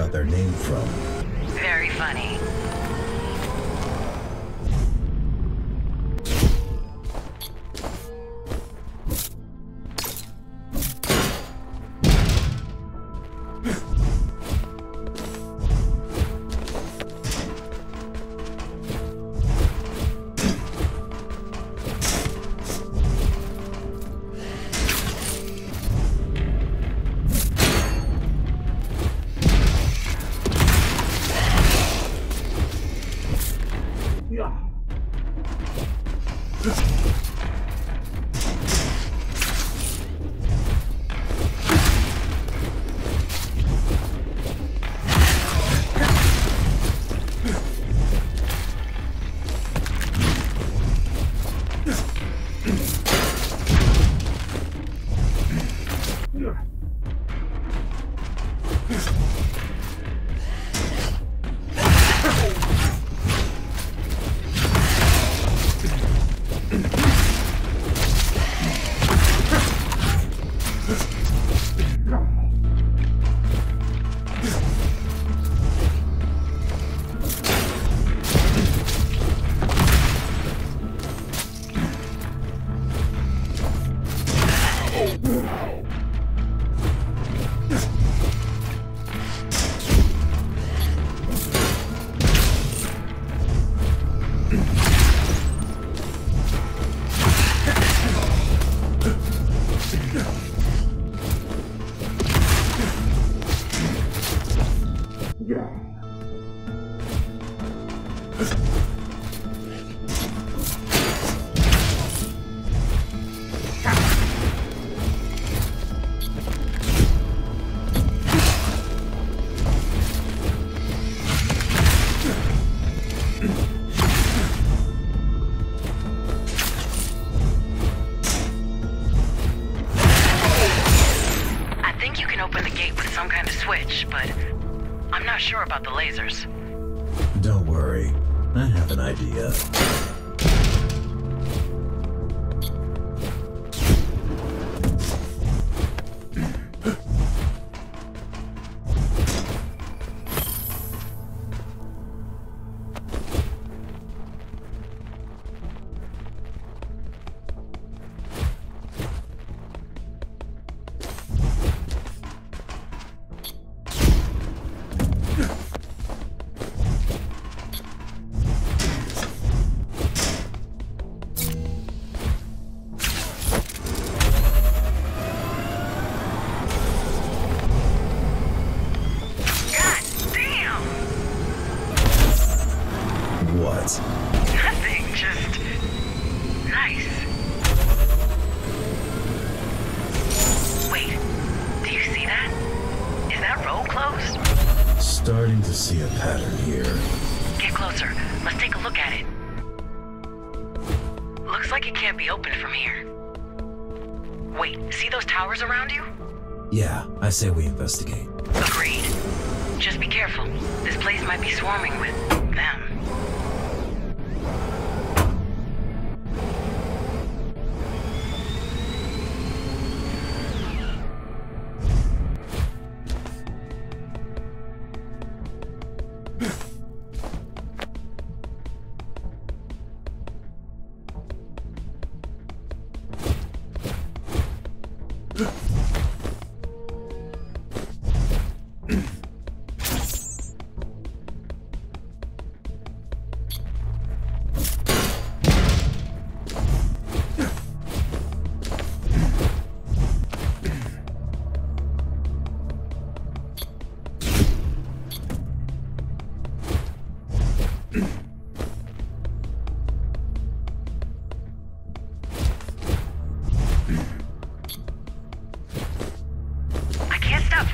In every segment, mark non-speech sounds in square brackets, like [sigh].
got their name from. Starting to see a pattern here. Get closer. Let's take a look at it. Looks like it can't be opened from here. Wait, see those towers around you? Yeah, I say we investigate. Agreed. Just be careful. This place might be swarming with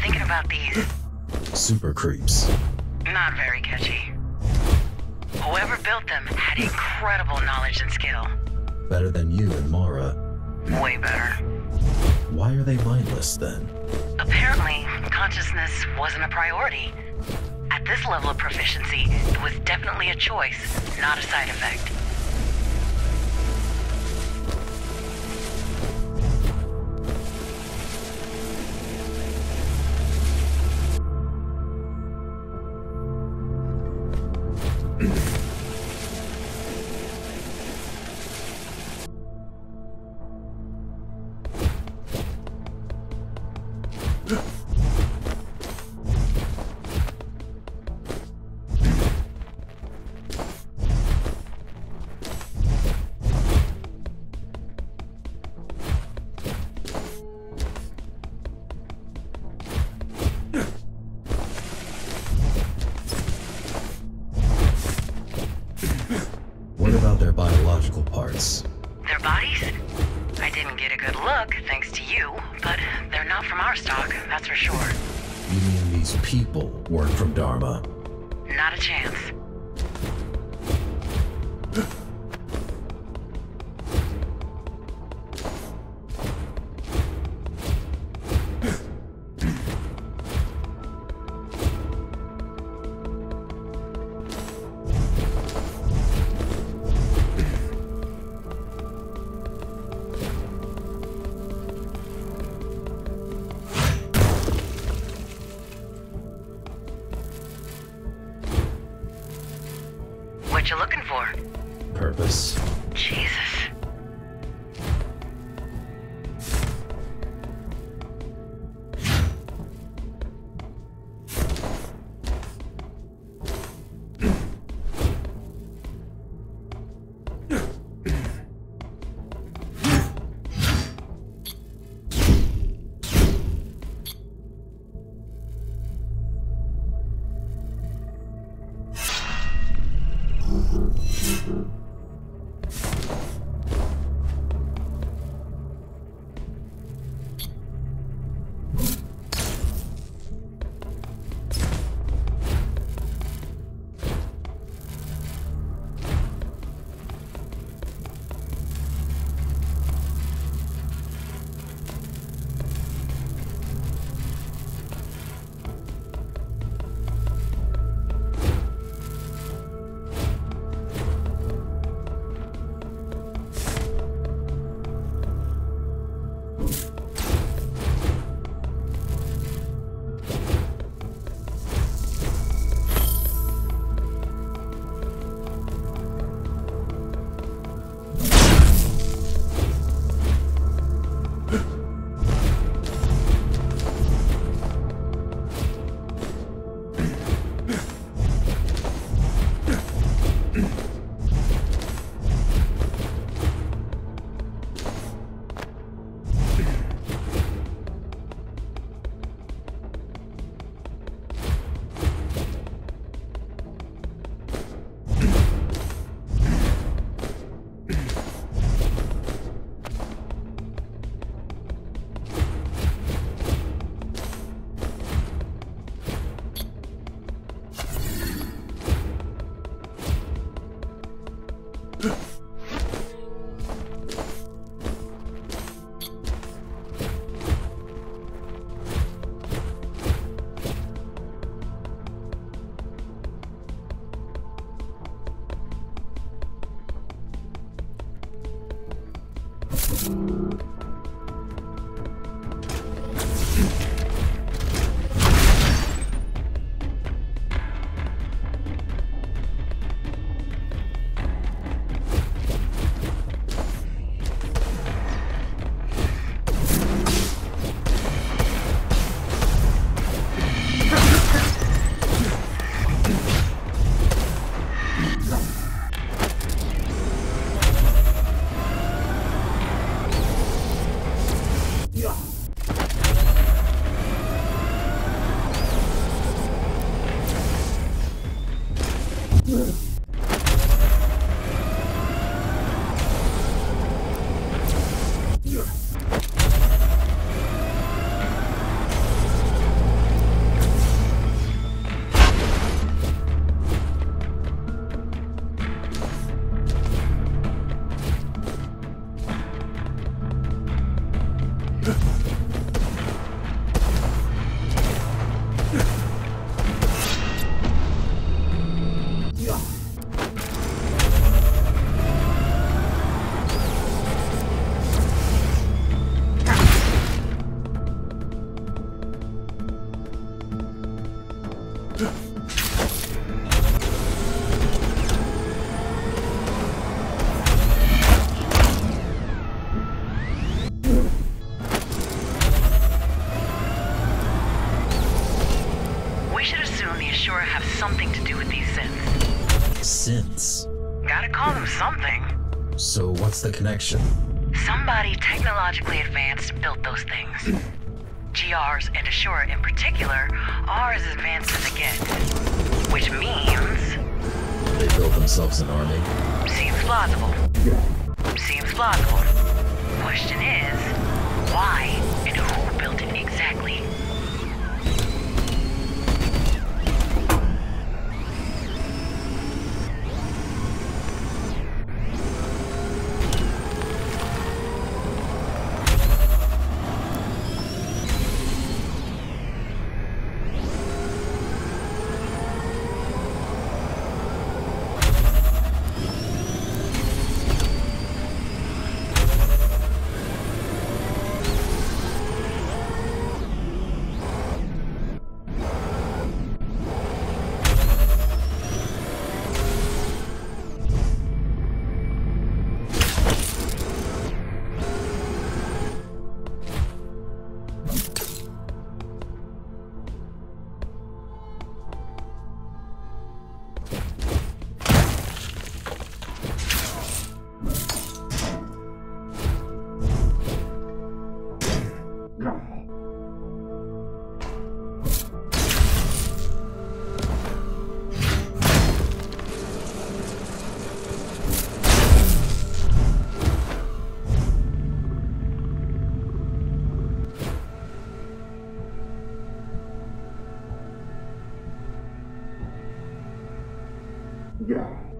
thinking about these. Super creeps. Not very catchy. Whoever built them had incredible knowledge and skill. Better than you and Mara. Way better. Why are they mindless then? Apparently, consciousness wasn't a priority. At this level of proficiency, it was definitely a choice, not a side effect. sure. mean these people weren't from Dharma. Not a chance. [laughs] the connection. Somebody technologically advanced built those things. Yeah.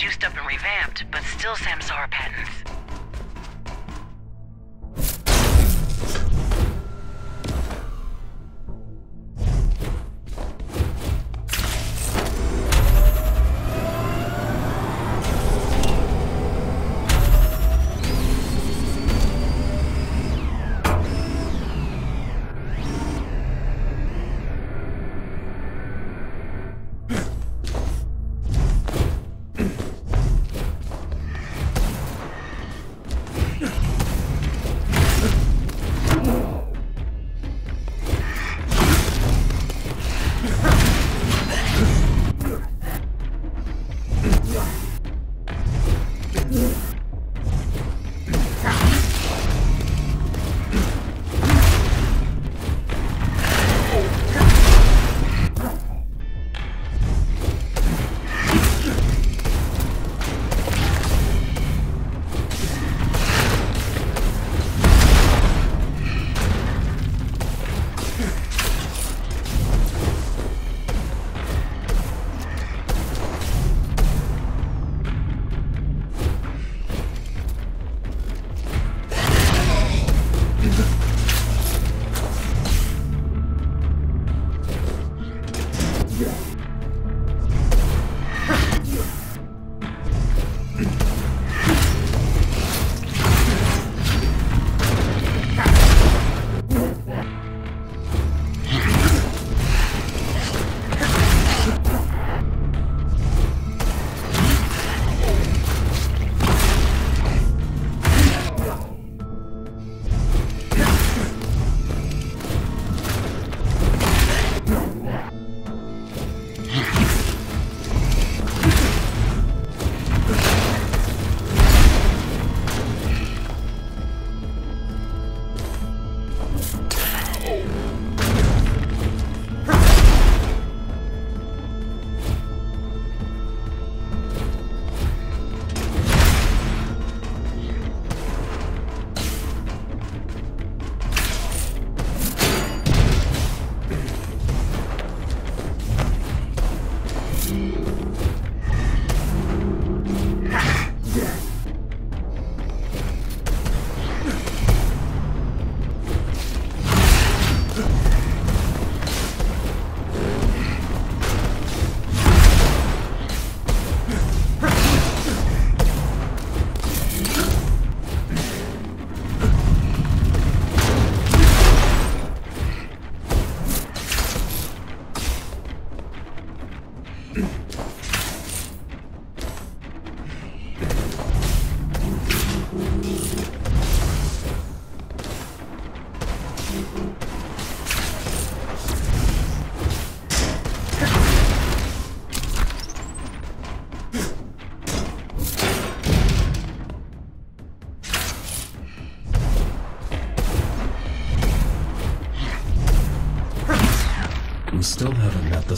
juiced up and revamped, but still Samsara patents.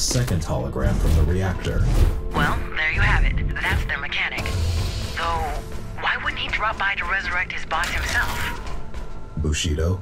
Second hologram from the reactor. Well, there you have it. That's their mechanic. Though, why wouldn't he drop by to resurrect his boss himself? Bushido?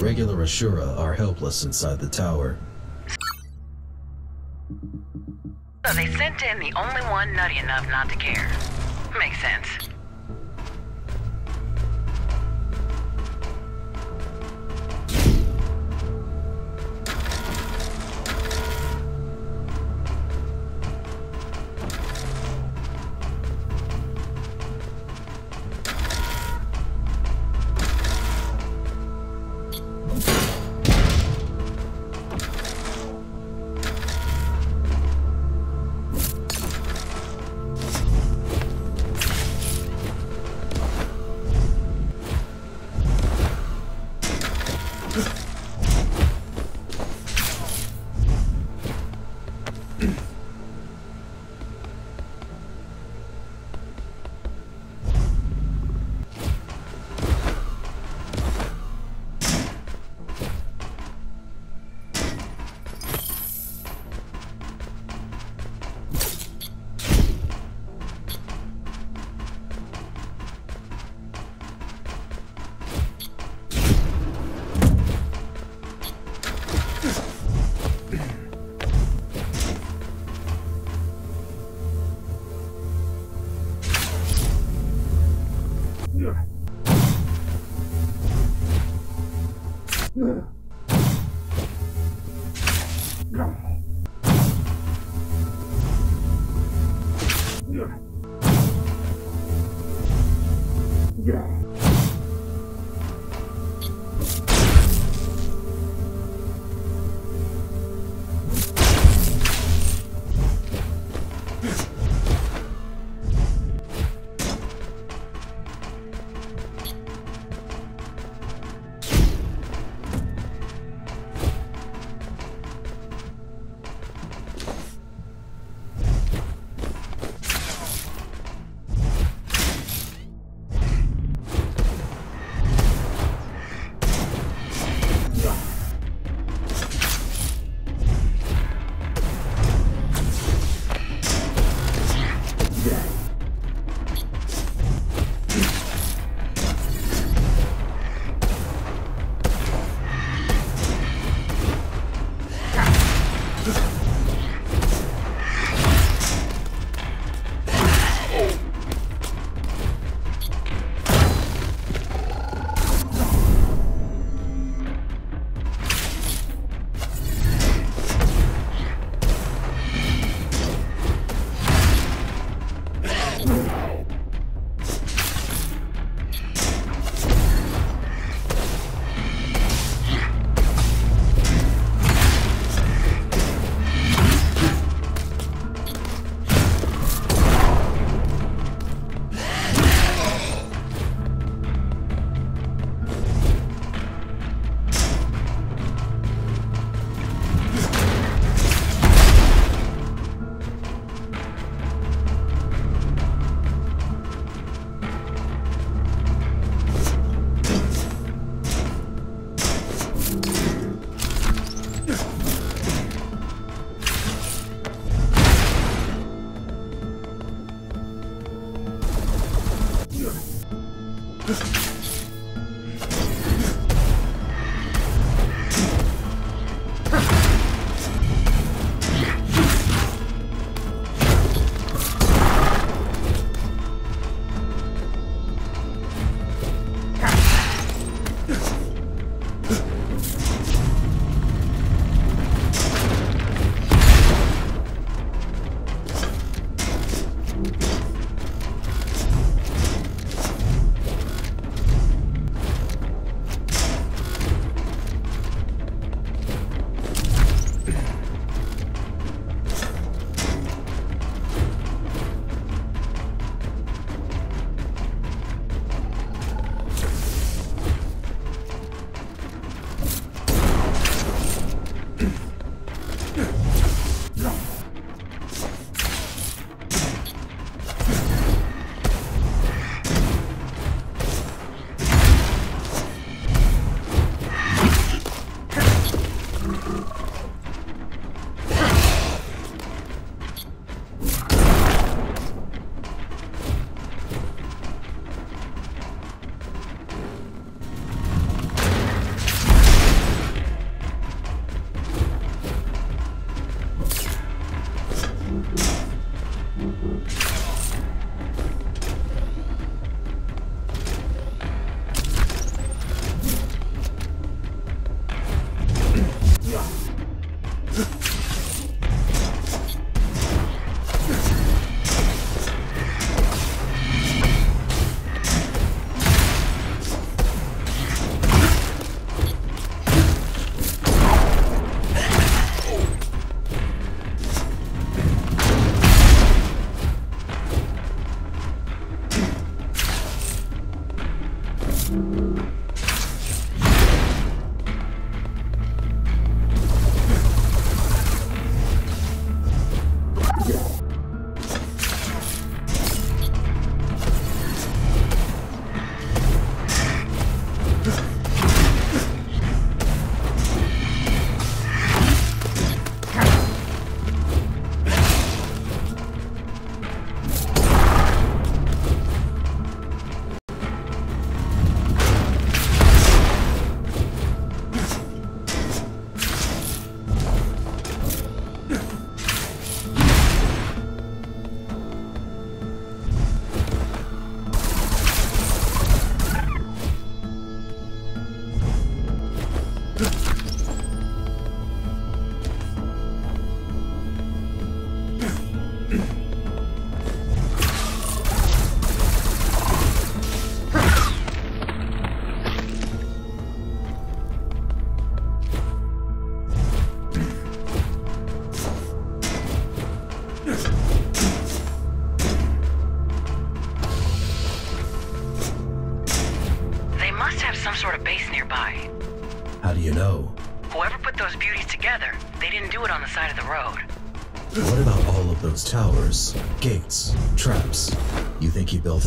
Regular Asura are helpless inside the tower. So they sent in the only one nutty enough not to care. Makes sense.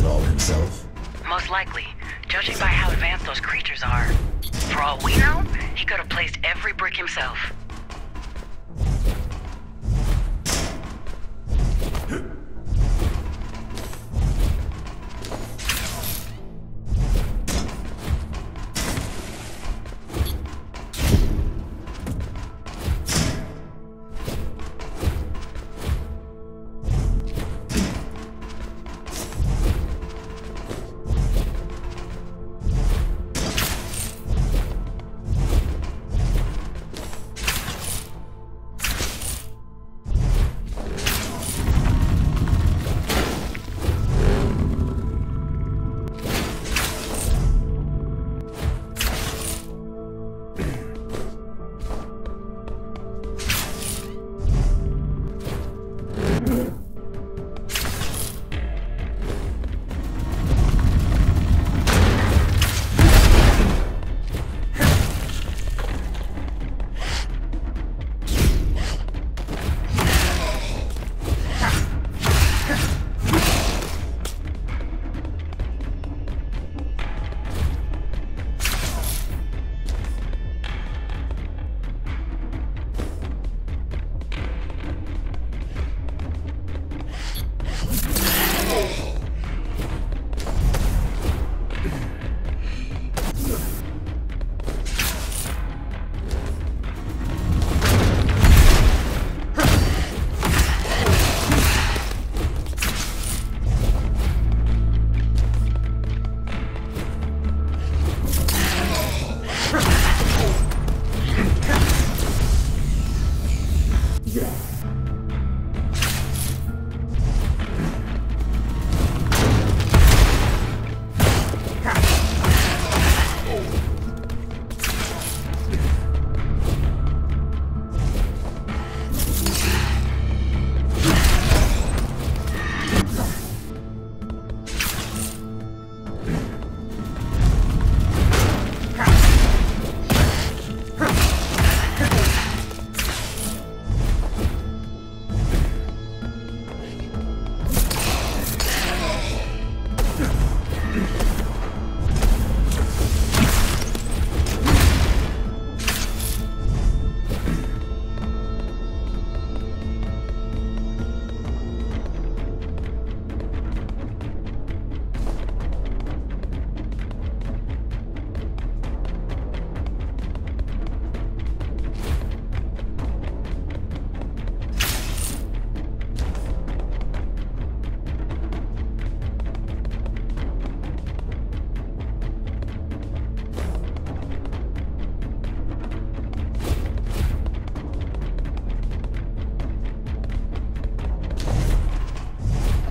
It all himself? Most likely, judging by how advanced those creatures are. For all we know, he could have placed every brick himself.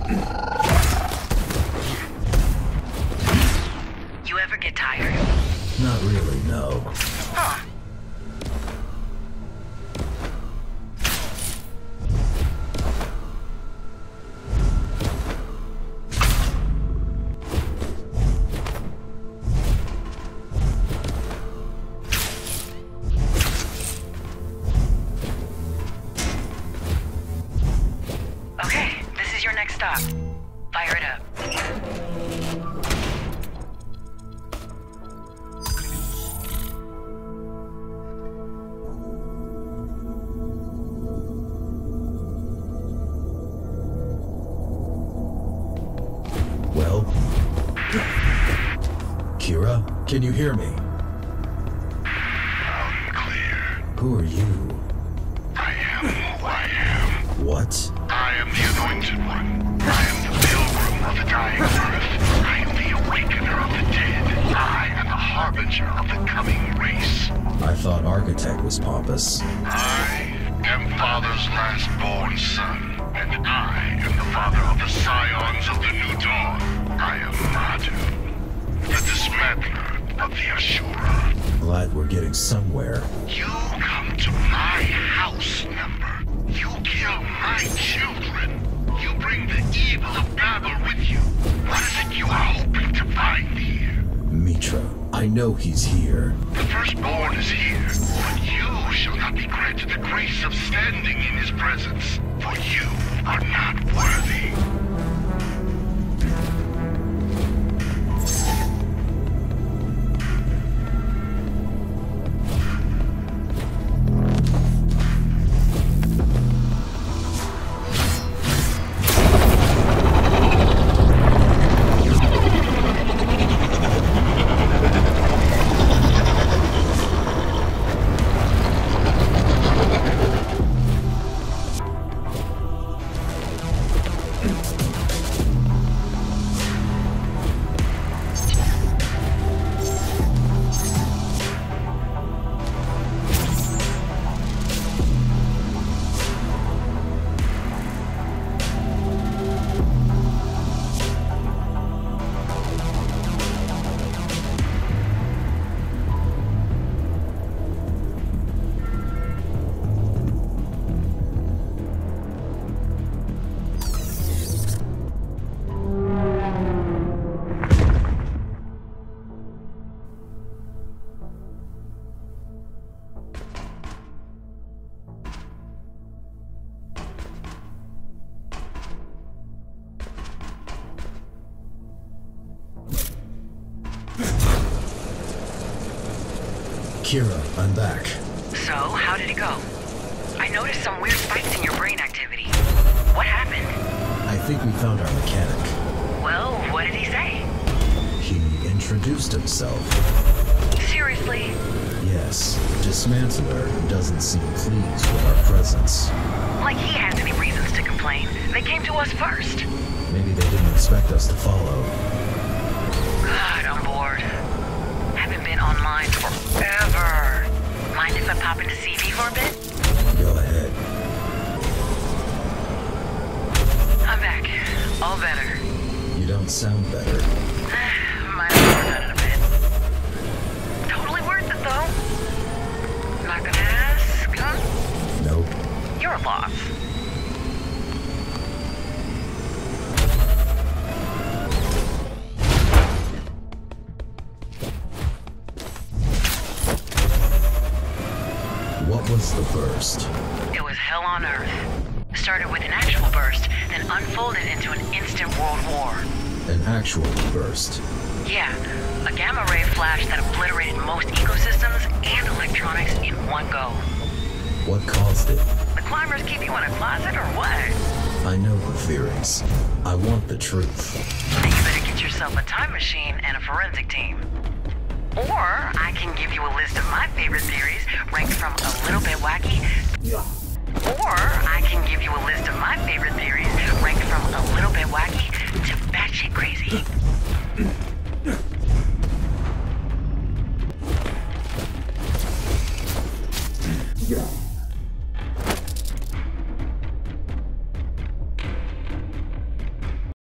You ever get tired? Not really, no. Can you hear me? Glad we're getting somewhere. You come to my house, number. You kill my children. You bring the evil of Babel with you. What is it you are hoping to find here? Mitra, I know he's here. The firstborn is here, but you shall not be granted the grace of standing in his presence, for you are not worthy. Kira, I'm back. So, how did it go? I noticed some weird spikes in your brain activity. What happened? I think we found our mechanic. Well, what did he say? He introduced himself. Seriously? Yes, Dismantler doesn't seem pleased with our presence. Like he has any reasons to complain. They came to us first. Maybe they didn't expect us to follow. God, I'm bored. Haven't been online forever. Pop into CV for a bit? Go ahead. I'm back. All better. You don't sound better. Might have overdone it a bit. Totally worth it, though. Not gonna ask, huh? Nope. You're a loss. Burst. Yeah, a gamma ray flash that obliterated most ecosystems and electronics in one go. What caused it? The climbers keep you in a closet or what? I know the theories. I want the truth. Then you better get yourself a time machine and a forensic team. Or I can give you a list of my favorite theories ranked from a little bit wacky. Or I can give you a list of my favorite theories ranked from a little bit wacky to batshit crazy. Mm-hmm. [clears throat]